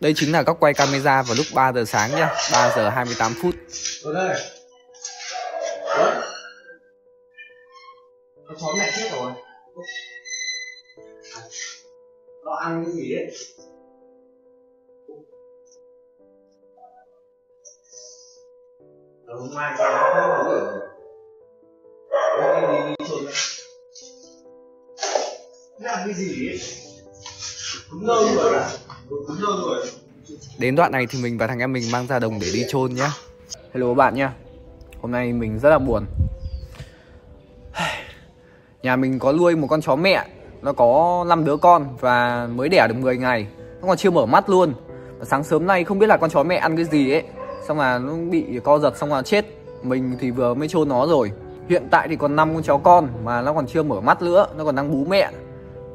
Đây chính là góc quay camera vào lúc 3 giờ sáng nhá 3 giờ 28 phút. Ở đây. Ủa? Chó mẹ chết rồi. Nó ăn cái gì đấy Rồi hôm mai con nó không ngủ được Đi đi đi đi Nó ăn cái gì đấy? Đúng đâu rồi à? Đến đoạn này thì mình và thằng em mình mang ra đồng để đi chôn nhá. Hello bạn nhá. Hôm nay mình rất là buồn. Nhà mình có nuôi một con chó mẹ. Nó có 5 đứa con và mới đẻ được 10 ngày. Nó còn chưa mở mắt luôn. Và Sáng sớm nay không biết là con chó mẹ ăn cái gì ấy. Xong là nó bị co giật, xong là chết. Mình thì vừa mới chôn nó rồi. Hiện tại thì còn 5 con chó con mà nó còn chưa mở mắt nữa. Nó còn đang bú mẹ.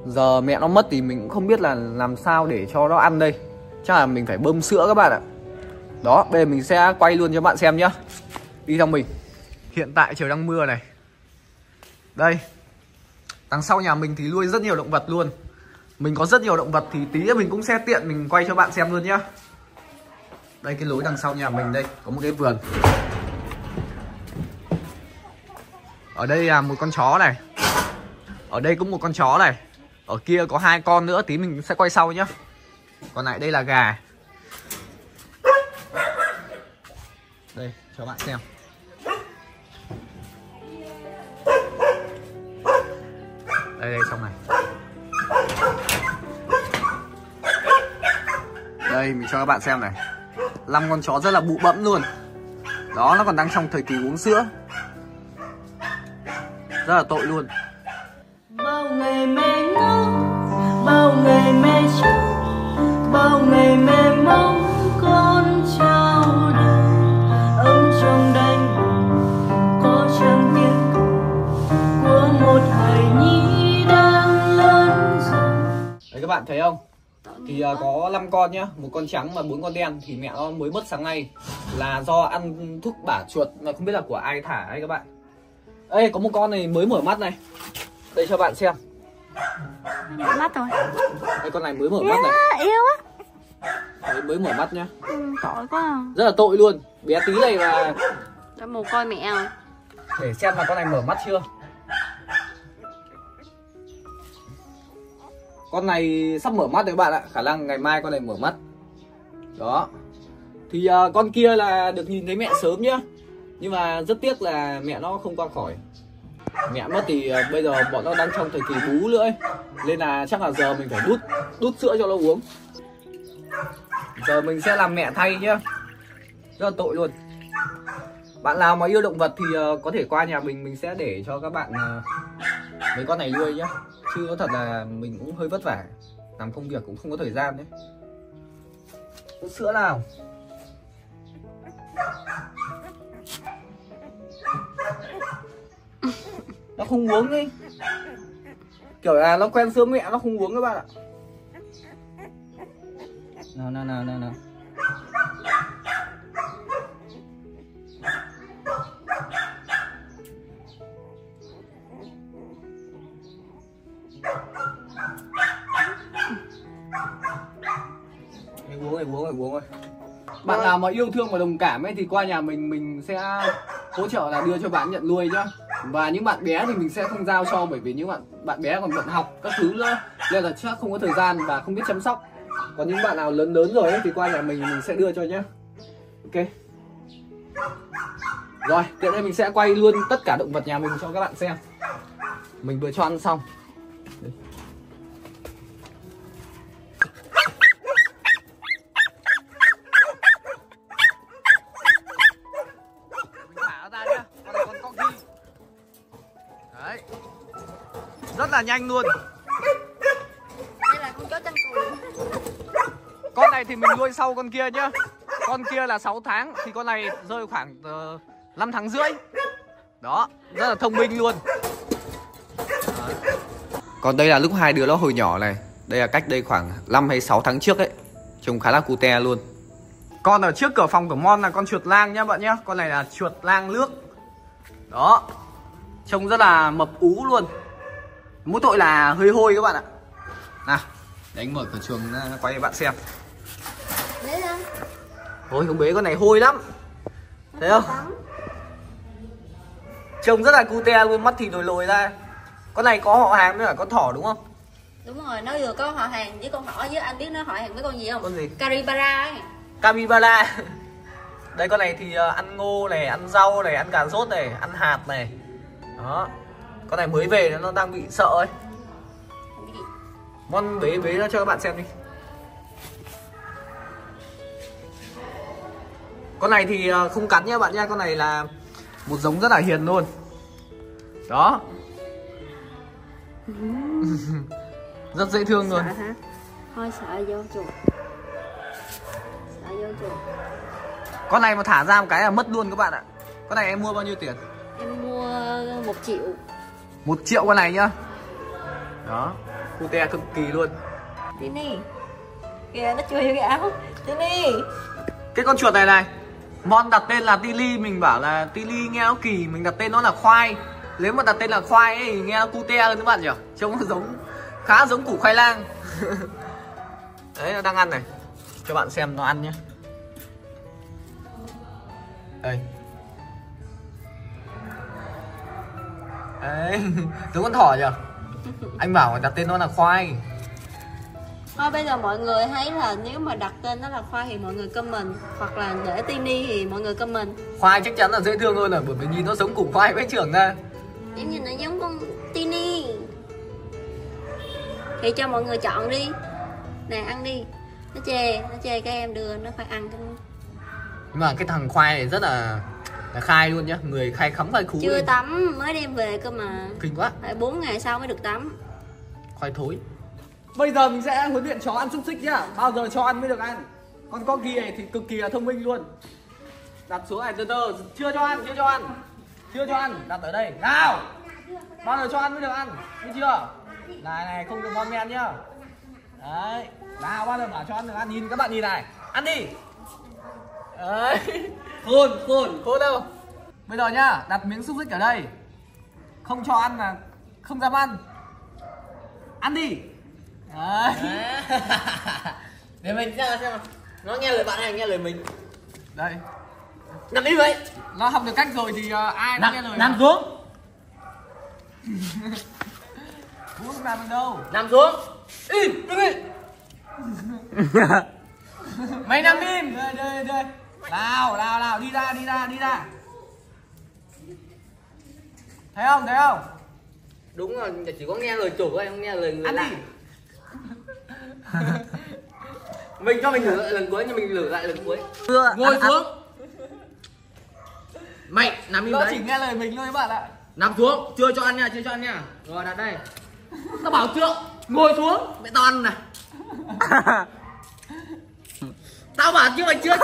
Giờ mẹ nó mất thì mình cũng không biết là làm sao để cho nó ăn đây. Chắc là mình phải bơm sữa các bạn ạ. Đó, bây giờ mình sẽ quay luôn cho bạn xem nhá. Đi theo mình. Hiện tại trời đang mưa này. Đây. Đằng sau nhà mình thì nuôi rất nhiều động vật luôn. Mình có rất nhiều động vật thì tí nữa mình cũng sẽ tiện mình quay cho bạn xem luôn nhá. Đây cái lối đằng sau nhà mình đây Có một cái vườn. Ở đây là một con chó này. Ở đây cũng một con chó này. Ở kia có hai con nữa, tí mình sẽ quay sau nhá. Còn lại đây là gà. Đây, cho bạn xem. Đây đây trong này. Đây, mình cho các bạn xem này. Năm con chó rất là bụ bẫm luôn. Đó, nó còn đang trong thời kỳ uống sữa. Rất là tội luôn ngày mẹ ngóng bao ngày mẹ khóc bao ngày mẹ mong con chào đời ấm trong đành có trang tiếng của một hài nhi đang lớn dần Đấy các bạn thấy không? Thì uh, có 5 con nhá, một con trắng và bốn con đen thì mẹ nó mới mất sáng nay là do ăn thuốc bả chuột mà không biết là của ai thả đây các bạn. Ê có một con này mới mở mắt này. Đây cho bạn xem. mắt rồi Đây con này mới mở mắt này. yêu á Đấy, mới mở mắt nhá. ừ, tội quá à. Rất là tội luôn. Bé tí này mà Đó mồ côi mẹ à để xem là con này mở mắt chưa. Con này sắp mở mắt đấy các bạn ạ, khả năng ngày mai con này mở mắt. Đó. Thì uh, con kia là được nhìn thấy mẹ sớm nhá. Nhưng mà rất tiếc là mẹ nó không qua khỏi. Mẹ mất thì ờ, bây giờ bọn nó đang trong thời kỳ bú nữa ấy. Nên là chắc là giờ mình phải đút đút sữa cho nó uống. Giờ mình sẽ làm mẹ thay nhá. Rất là tội luôn. Bạn nào mà yêu động vật thì ờ, có thể qua nhà mình mình sẽ để cho các bạn ờ, mấy con này nuôi nhá. Chứ nói thật là mình cũng hơi vất vả. Làm công việc cũng không có thời gian đấy. đút sữa nào? Nó không uống đi kiểu là nó quen sữa mẹ nó không uống các bạn ạ. Nào nào nào nào nào. Uống rồi uống rồi uống rồi. Bạn nào mà yêu thương và đồng cảm ấy thì qua nhà mình mình sẽ hỗ trợ là đưa cho bạn nhận nuôi nhá và những bạn bé thì mình sẽ không giao cho bởi vì những bạn bạn bé còn bận học các thứ nữa. Nên là chắc không có thời gian và không biết chăm sóc. Còn những bạn nào lớn lớn rồi ấy, thì qua nhà mình mình sẽ đưa cho nhá. Ok. Rồi tiện đây mình sẽ quay luôn tất cả động vật nhà mình cho các bạn xem. Mình vừa cho ăn xong. Đấy. Rất là nhanh luôn. Đây là con chó chân cùi con này thì mình nuôi sau con kia nhá. Con kia là 6 tháng thì con này rơi khoảng uh, 5 tháng rưỡi. Đó rất là thông minh luôn. Còn đây là lúc hai đứa nó hồi nhỏ này. Đây là cách đây khoảng 5 hay 6 tháng trước ấy. Trông khá là cute luôn. Con ở trước cửa phòng của Mon là con chuột lang nhá bạn nhá. Con này là chuột lang nước đó. Trông rất là mập ú luôn mỗi tội là hơi hôi các bạn ạ. Nào để anh mở cửa ra quay cho bạn xem. Ôi không bế con này hôi lắm. Thấy không? Trông rất là cute luôn mắt thì lồi lồi ra. Con này có họ hàng với cả con thỏ đúng không? Đúng rồi nó vừa có họ hàng với con thỏ với anh biết nó họ hàng với con gì không? Con gì? caribara ấy. Capybara. Đây con này thì ờ, ăn ngô này, ăn rau này, ăn cà rốt này, ăn hạt này. Đó Con này mới về nó đang bị sợ ấy. Mon bế bế nó cho các bạn xem đi. Con này thì ờ, không cắn nha bạn nha Con này là một giống rất là hiền luôn. Đó. Rất dễ thương luôn. Hả? Thôi sợ vô chuột. Sợ vô chuột. Con này mà thả ra một cái là mất luôn các bạn ạ. Con này em mua bao nhiêu tiền? em mua một triệu một triệu con này nhá. Đó. Cute cực kỳ luôn. Tini. Kìa nó chui vô cái áo. Tini. Cái con chuột này này Mon đặt tên là Tili Mình bảo là Tili nghe nó kỳ Mình đặt tên nó là khoai. Nếu mà đặt tên là khoai ấy thì nghe nó cute hơn các bạn nhỉ? Trông nó giống Khá giống củ khoai lang. Đấy nó đang ăn này. Cho bạn xem nó ăn nhé Đây Đấy Giống con thỏ nhỉ Anh bảo đặt tên nó là khoai. Thôi bây giờ mọi người thấy là nếu mà đặt tên nó là khoai thì mọi người comment Hoặc là để Tini thì mọi người comment. Khoai chắc chắn là dễ thương hơn rồi Bởi vì nhìn nó giống củ khoai với trưởng ra. Em nhìn nó giống con Tini. Thì cho mọi người chọn đi. Nè ăn đi. Nó chê, nó chê các em đưa nó phải ăn cái Nhưng mà cái thằng khoai này rất là là khai luôn nhá Người khai khắm khai khú Chưa lên. tắm mới đem về cơ mà. Kinh quá. Phải 4 ngày sau mới được tắm. Khoai thối. Bây giờ mình sẽ huấn luyện chó ăn xúc xích nhá. Bao giờ cho ăn mới được ăn? Con con kia này thì cực kỳ là thông minh luôn. Đặt xuống này từ từ. Chưa cho ăn, chưa cho ăn. Chưa cho ăn, đặt ở đây. Nào! Bao giờ cho ăn mới được ăn? Biết chưa? Này này, không được mon men nhá. Đấy. Nào, bao giờ bảo cho ăn được ăn? Nhìn các bạn nhìn này. Ăn đi. Đấy Khôn, khôn, khôn đâu? Bây giờ nhá, đặt miếng xúc xích ở đây. Không cho ăn là không dám ăn. Ăn đi. Đấy. Để mình xem xem nó nghe lời bạn hay nghe lời mình? Đây. Nằm đi vậy. Nó học được cách rồi thì ờ, ai nó nghe lời nằm xuống. Cũng không làm được đâu. Nằm xuống. Im đứng đi Mày nằm im. Đây đây đây Nào nào nào đi ra đi ra đi ra. Thấy không thấy không? Đúng rồi chỉ có nghe lời chủ thôi không nghe lời người Ăn lạ. đi. Mình cho mình thử lại lần cuối nhưng mình thử lại lần cuối. Ngồi ngồi xuống. Mày nằm im Nó đấy. chỉ nghe lời mình thôi các bạn ạ. Nằm xuống chưa cho ăn nha chưa cho ăn nha. Rồi đặt đây. Tao bảo chưa ngồi xuống. Mẹ tao ăn này. Tao bảo chưa mày chưa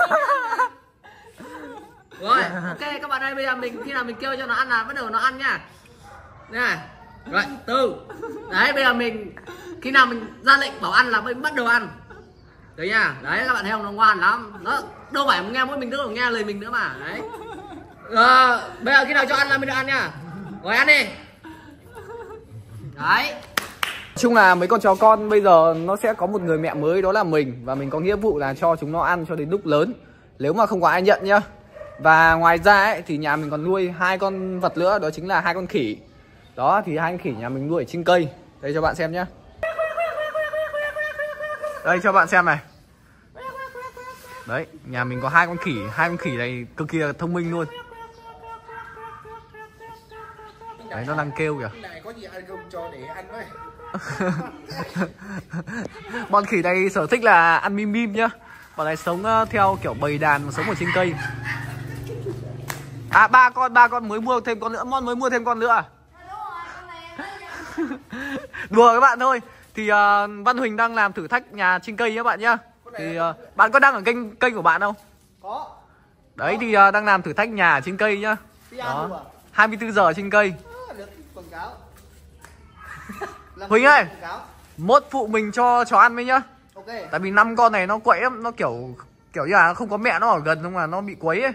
rồi ok các bạn ơi bây giờ mình khi nào mình kêu cho nó ăn là bắt đầu nó ăn nha. Nè rồi từ. Đấy bây giờ mình khi nào mình ra lệnh bảo ăn là mình bắt đầu ăn. Đấy nha đấy các bạn thấy không nó ngoan lắm. Nó đâu phải nghe mỗi mình đâu nghe lời mình nữa mà đấy. Ờ, bây giờ khi nào cho ăn là mình được ăn nha. Rồi ăn đi. Đấy. Chung là mấy con chó con bây giờ nó sẽ có một người mẹ mới đó là mình. Và mình có nghĩa vụ là cho chúng nó ăn cho đến lúc lớn. Nếu mà không có ai nhận nhá. Và ngoài ra ấy, thì nhà mình còn nuôi hai con vật nữa Đó chính là hai con khỉ. Đó thì hai con khỉ nhà mình nuôi ở trên cây. Đây cho bạn xem nhé Đây cho bạn xem này. Đấy, nhà mình có hai con khỉ. Hai con khỉ này cực kỳ là thông minh luôn. Đấy, nó đang kêu kìa. Bọn khỉ này sở thích là ăn mim mim nhá. Bọn này sống ờ, theo kiểu bầy đàn mà sống ở trên cây. À ba con, ba con mới mua thêm con nữa. Mon mới mua thêm con nữa à? Đùa các bạn thôi. Thì ờ, Văn Huỳnh đang làm thử thách nhà trên cây nhá bạn nhá. Thì ờ, bạn có đăng ở kênh kênh của bạn không? có. Đấy thì ờ, đang làm thử thách nhà trên cây nhá. Đó. à 24 giờ trên cây. Huỳnh ơi! Mốt phụ mình cho chó ăn với nhá. Ok. Tại vì năm con này nó quậy lắm Nó kiểu kiểu như là không có mẹ nó ở gần không mà nó bị quấy ấy